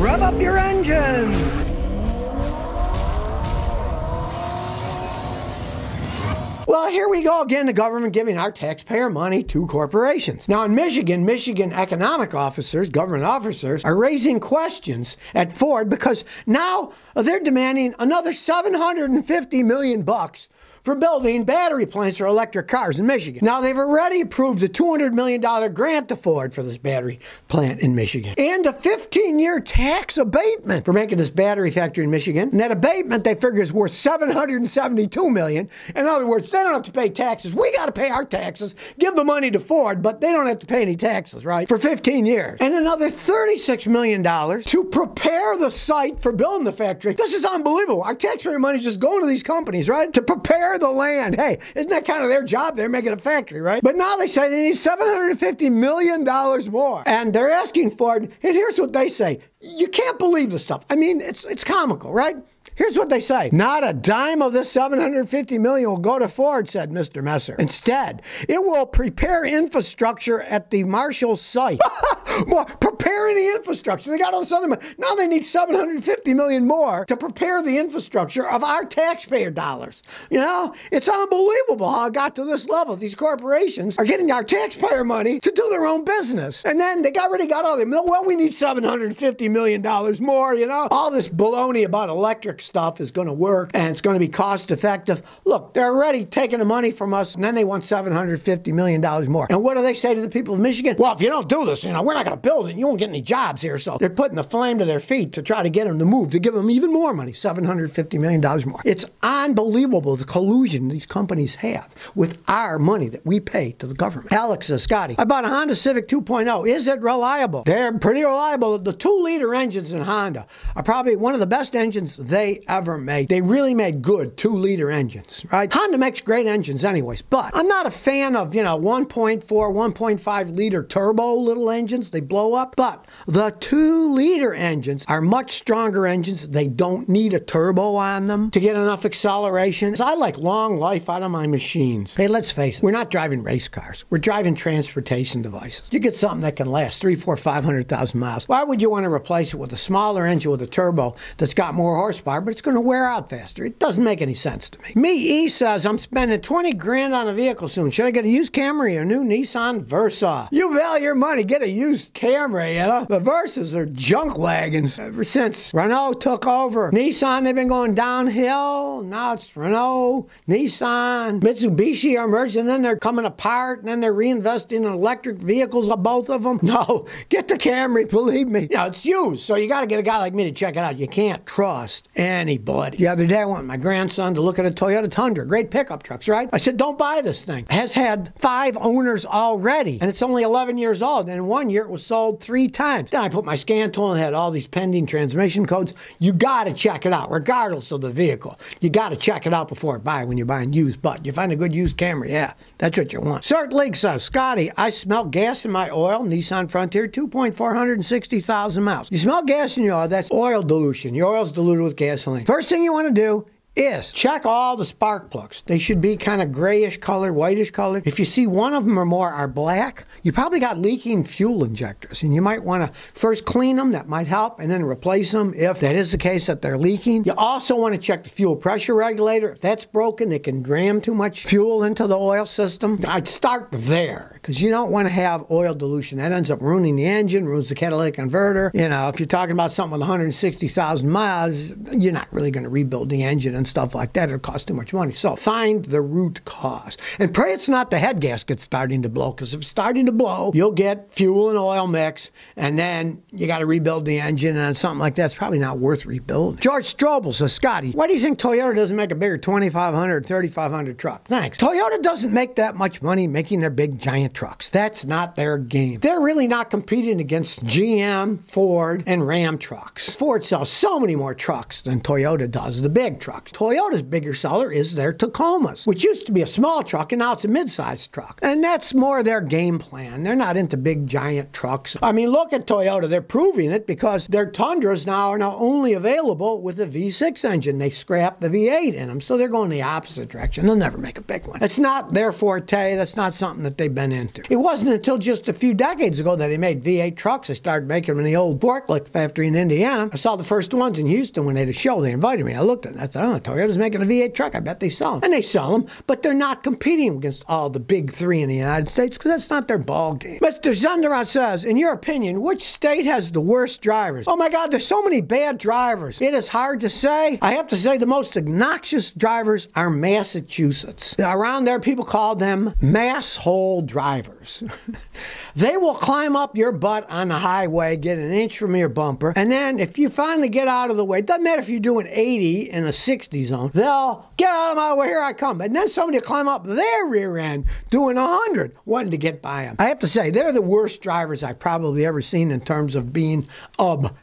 Rev up your engines! Well, here we go again, the government giving our taxpayer money to corporations. Now, in Michigan, Michigan economic officers, government officers, are raising questions at Ford because now they're demanding another 750 million bucks for building battery plants for electric cars in Michigan. Now, they've already approved a $200 million grant to Ford for this battery plant in Michigan and a 15 year tax abatement for making this battery factory in Michigan. And that abatement they figure is worth 772 million. In other words, they don't have to pay taxes. We got to pay our taxes, give the money to Ford, but they don't have to pay any taxes, right? For 15 years. And another $36 million to prepare the site for building the factory. This is unbelievable. Our taxpayer money is just going to these companies, right? To prepare the land. Hey, isn't that kind of their job? They're making a factory, right? But now they say they need $750 million more. And they're asking for it. And here's what they say. You can't believe this stuff. I mean, it's it's comical, right? Here's what they say. Not a dime of this 750 million will go to Ford, said Mr. Messer. Instead, it will prepare infrastructure at the Marshall site. well, preparing the infrastructure. They got all this other money. Now they need 750 million more to prepare the infrastructure of our taxpayer dollars. You know, it's unbelievable how it got to this level. These corporations are getting our taxpayer money to do their own business. And then they got already got all the well, we need 750 million dollars more, you know. All this baloney about electric stuff is going to work and it's going to be cost effective. Look, they're already taking the money from us and then they want $750 million more. And what do they say to the people of Michigan? Well, if you don't do this, you know, we're not going to build it. You won't get any jobs here. So they're putting the flame to their feet to try to get them to move, to give them even more money, $750 million more. It's unbelievable the collusion these companies have with our money that we pay to the government. Alex says, Scotty, I bought a Honda Civic 2.0. Is it reliable? They're pretty reliable. The two liter engines in Honda are probably one of the best engines they ever made. They really made good two liter engines, right? Honda makes great engines, anyways, but I'm not a fan of, you know, 1.4, 1.5 liter turbo little engines. They blow up. But the two liter engines are much stronger engines. They don't need a turbo on them to get enough acceleration. So I like long life out of my machines. Hey, let's face it, we're not driving race cars. We're driving transportation devices. You get something that can last three, four, five hundred thousand miles. Why would you want to replace it with a smaller engine with a turbo that's got more horsepower, but it's going to wear out faster? It doesn't make any sense to me. Me E says I'm spending 20 grand on a vehicle soon. Should I get a used Camry or a new Nissan Versa? You value your money, get a used Camry, you know? The Versas are junk wagons. Ever since Renault took over, Nissan, they've been going downhill. Now it's Renault, Nissan, Mitsubishi are merging, and then they're coming apart, and then they're reinvesting in electric vehicles of both of them. No, get the Camry, believe me. Know, it's used, so you got to get a guy like me to check it out. You can't trust anybody. The other day, I went my grandson to look at a Toyota Tundra, great pickup trucks, right? I said, don't buy this thing. It has had five owners already, and it's only 11 years old. And in one year, was sold three times. Then I put my scan tool and had all these pending transmission codes. You got to check it out, regardless of the vehicle. You got to check it out before buy when you're buying used. But you find a good used Camry, yeah, that's what you want. Cert League says, Scotty, I smell gas in my oil. Nissan Frontier, 2.460,000 miles. You smell gas in your oil, that's oil dilution. Your oil's diluted with gasoline. First thing you want to do is check all the spark plugs. They should be kind of grayish colored, whitish colored. If you see one of them or more are black, you probably got leaking fuel injectors, and you might want to first clean them. That might help, and then replace them if that is the case that they're leaking. You also want to check the fuel pressure regulator. If that's broken, it can ram too much fuel into the oil system. I'd start there because you don't want to have oil dilution. That ends up ruining the engine, ruins the catalytic converter. You know, if you're talking about something with 160,000 miles, you're not really going to rebuild the engine and stuff like that. It'll cost too much money. So find the root cause. And pray it's not the head gasket starting to blow, because if it's starting to blow, you'll get fuel and oil mix, and then you got to rebuild the engine and something like that's probably not worth rebuilding. George Strobel says, Scotty, why do you think Toyota doesn't make a bigger 2500 3500 truck? Thanks. Toyota doesn't make that much money making their big giant trucks. That's not their game. They're really not competing against GM, Ford, and Ram trucks. Ford sells so many more trucks than Toyota does, the big trucks. Toyota's bigger seller is their Tacomas, which used to be a small truck and now it's a mid-sized truck. And that's more their game plan. They're not into big giant trucks. I mean, look at Toyota. They're proving it because their Tundras now are now only available with a V6 engine. They scrapped the V8 in them, so they're going the opposite direction. They'll never make a big one. It's not their forte. That's not something that they've been into. It wasn't until just a few decades ago that they made V8 trucks. They started making them in the old forklift factory in Indiana. I saw the first ones in Houston when they had a show. They invited me. I looked at it. I said, oh, Toyota's making a V8 truck. I bet they sell them. And they sell them, but they're not competing against all the big three in the United States because that's not their ball game. Mr. Zunderat says, in your opinion, which state has the worst drivers? Oh my God, there's so many bad drivers. It is hard to say. I have to say the most obnoxious drivers are Massachusetts. Around there, people call them masshole drivers. they will climb up your butt on the highway, get an inch from your bumper, and then if you finally get out of the way, it doesn't matter if you're doing 80 in a 60 zone, they'll get out of my way, here I come. And then somebody will climb up their rear end doing 100, wanting to get by them. I have to say, they're the worst drivers I've probably ever seen in terms of being obnoxious.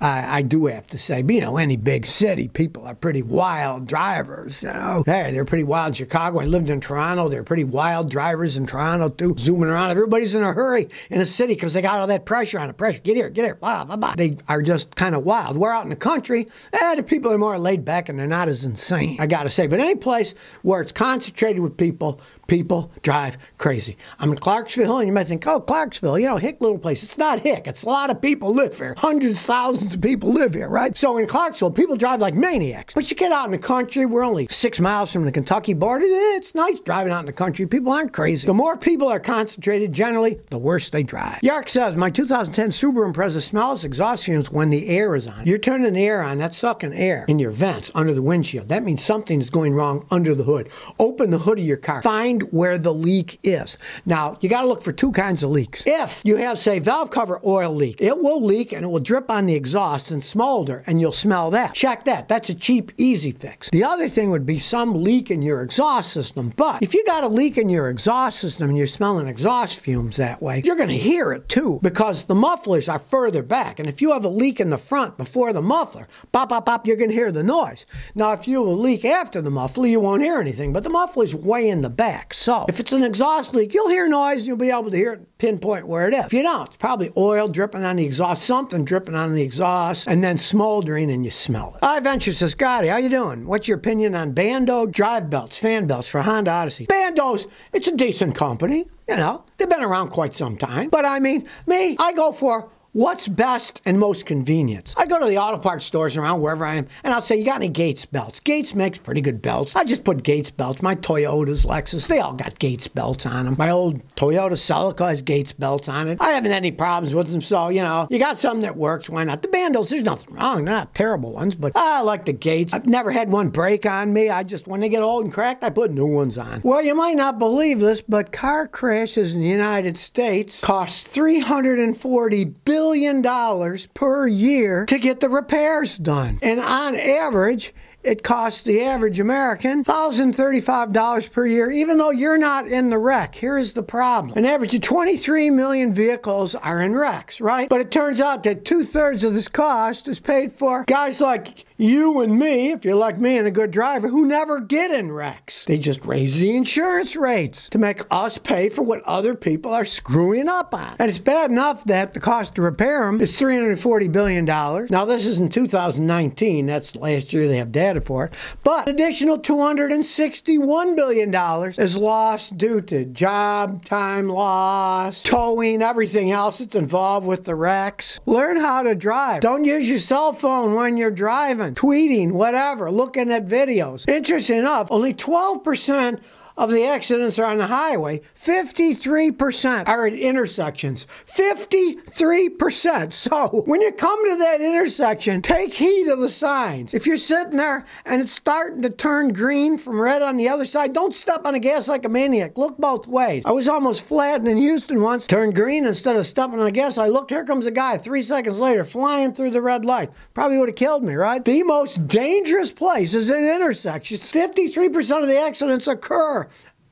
I, I do have to say, you know, any big city, people are pretty wild drivers. You know, hey, they're pretty wild Chicago. I lived in Toronto. They're pretty wild drivers in Toronto too, zooming around. Everybody's in a hurry in a city because they got all that pressure on the pressure. Get here, get here, blah blah blah. They are just kind of wild. We're out in the country, eh, the people are more laid back and they're not as insane. I got to say, but any place where it's concentrated with people, people drive crazy. I'm in Clarksville, and you might think, oh, Clarksville, you know, hick little place. It's not hick. It's a lot of people live here. Hundreds, thousands of people live here, right? So in Clarksville, people drive like maniacs. But you get out in the country, we're only six miles from the Kentucky border. It's nice driving out in the country. People aren't crazy. The more people are concentrated, generally, the worse they drive. Yark says, my 2010 Subaru Impreza smells exhaust fumes when the air is on. You're turning the air on, that's sucking air in your vents under the windshield. That means something is going wrong under the hood. Open the hood of your car. Find where the leak is. Now, you got to look for two kinds of leaks. If you have, say, valve cover oil leak, it will leak and it will drip on the exhaust and smolder, and you'll smell that. Check that. That's a cheap, easy fix. The other thing would be some leak in your exhaust system. But if you got a leak in your exhaust system and you're smelling exhaust fumes that way, you're going to hear it too because the mufflers are further back. And if you have a leak in the front before the muffler, pop, pop, pop, you're going to hear the noise. Now, if you have a leak after the muffler, you won't hear anything, but the muffler's way in the back. So if it's an exhaust leak, you'll hear noise and you'll be able to hear it, pinpoint where it is. If you don't, it's probably oil dripping on the exhaust, something dripping on the exhaust, and then smoldering and you smell it. I Venture says, Scotty, how you doing? What's your opinion on Bando drive belts, fan belts for Honda Odyssey? Bando's, it's a decent company. You know, they've been around quite some time. But I mean, me, I go for What's best and most convenient? I go to the auto parts stores around wherever I am, and I'll say, You got any Gates belts? Gates makes pretty good belts. I just put Gates belts. My Toyotas, Lexus, they all got Gates belts on them. My old Toyota Celica has Gates belts on it. I haven't had any problems with them, so, you know, you got something that works. Why not? The Bandos, there's nothing wrong. They're not terrible ones, but I like the Gates. I've never had one break on me. I just, when they get old and cracked, I put new ones on. Well, you might not believe this, but car crashes in the United States cost 340 billion billion dollars per year to get the repairs done. And on average, it costs the average American $1,035 per year, even though you're not in the wreck. Here is the problem. An average of 23 million vehicles are in wrecks, right? But it turns out that two thirds of this cost is paid for guys like you and me, if you're like me and a good driver, who never get in wrecks. They just raise the insurance rates to make us pay for what other people are screwing up on. And it's bad enough that the cost to repair them is $340 billion. Now, this is in 2019. That's last year they have data for it. But an additional $261 billion is lost due to job time loss, towing, everything else that's involved with the wrecks. Learn how to drive. Don't use your cell phone when you're driving tweeting, whatever, looking at videos. Interesting enough, only 12% of the accidents are on the highway. 53% are at intersections. 53%. So when you come to that intersection, take heed of the signs. If you're sitting there and it's starting to turn green from red on the other side, don't step on the gas like a maniac. Look both ways. I was almost flattened in Houston once, turned green instead of stepping on the gas. I looked, here comes a guy three seconds later flying through the red light. Probably would have killed me, right? The most dangerous place is in intersections. 53% of the accidents occur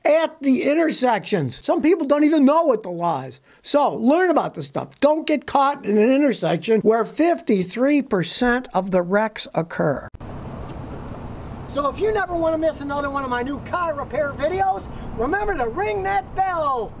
at the intersections. Some people don't even know what the law is. So learn about this stuff. Don't get caught in an intersection where 53% of the wrecks occur. So if you never want to miss another one of my new car repair videos, remember to ring that bell.